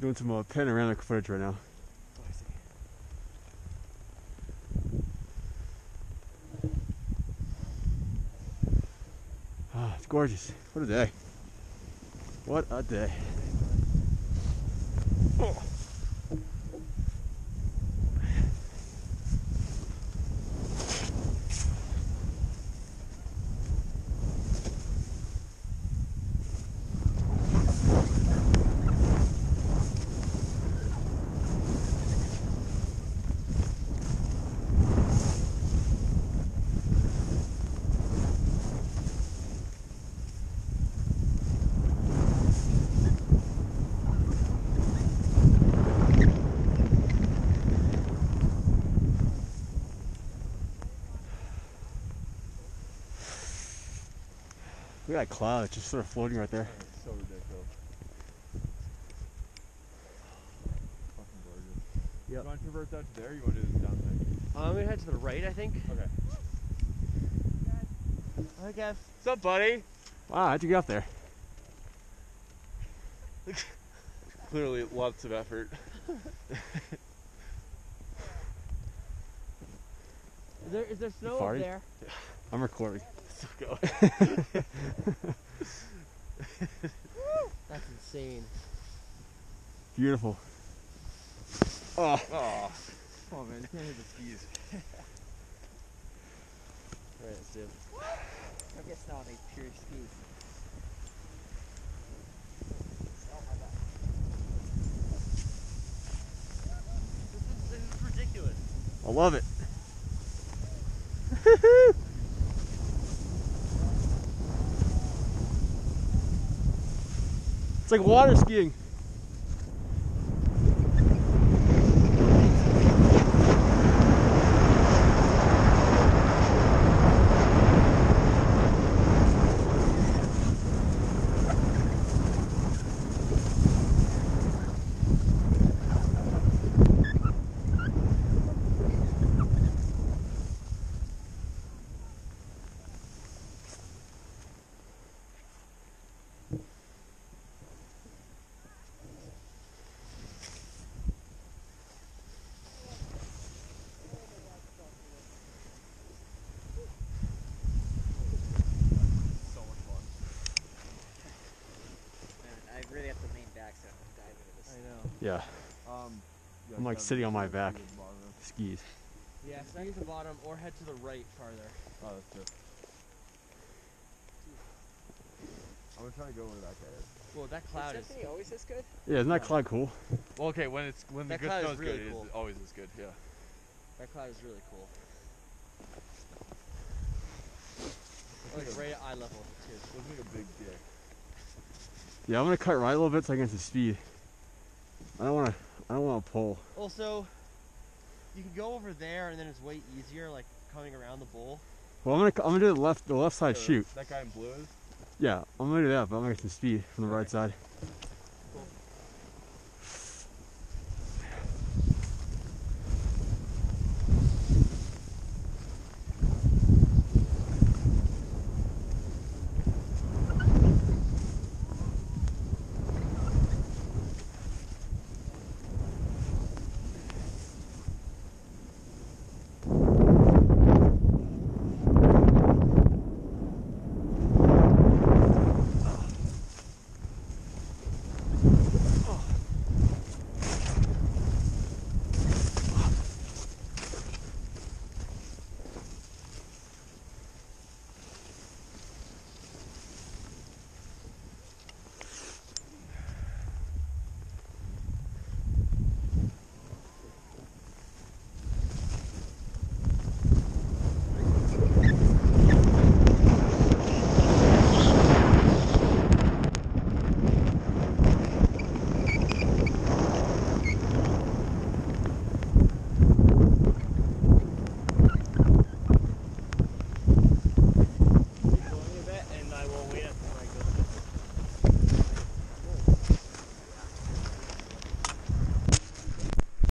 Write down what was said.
Doing some uh, panoramic footage right now. Oh, Ah, it's gorgeous. What a day. What a day. Oh. Look at that cloud just sort of floating right there. It's so ridiculous. Fucking gorgeous. Yep. You want to convert that to there? Or you want to do this down thing? Uh, I'm gonna head to the right, I think. Okay. I guess. What's up, buddy? Wow, how'd you get up there? Clearly, lots of effort. Is there is there snow up there? I'm recording. Let's go. That's insane. Beautiful. Oh, Oh. Oh man, you can't hit the skis. Alright, let's do it. I guess now they pure skis. This is, this is ridiculous. I love it. It's like water skiing. So much fun. Man, I really have to lean back so I can dive into this. I know. Yeah, Um, yeah, I'm, like, sitting on my back. do the bottom. skis. Yeah, snag at the bottom or head to the right farther. Oh, that's true. I'm gonna try to go where that guy is. Whoa, that Is cloud is. Symphony always this good? Yeah, isn't that cloud cool? Well, okay, when it's when the That good cloud snow's really good, cool. it's always as good. Yeah. That cloud is really cool. Like right at eye level too. Looks like a big dick. Yeah, I'm gonna cut right a little bit so I can get some speed. I don't want to. I don't want to pull. Also, you can go over there, and then it's way easier, like coming around the bowl. Well, I'm gonna I'm gonna do the left the left side so shoot. That guy in blue is. Yeah, I'm gonna do that, but I'm gonna get some speed from the right side. Cool.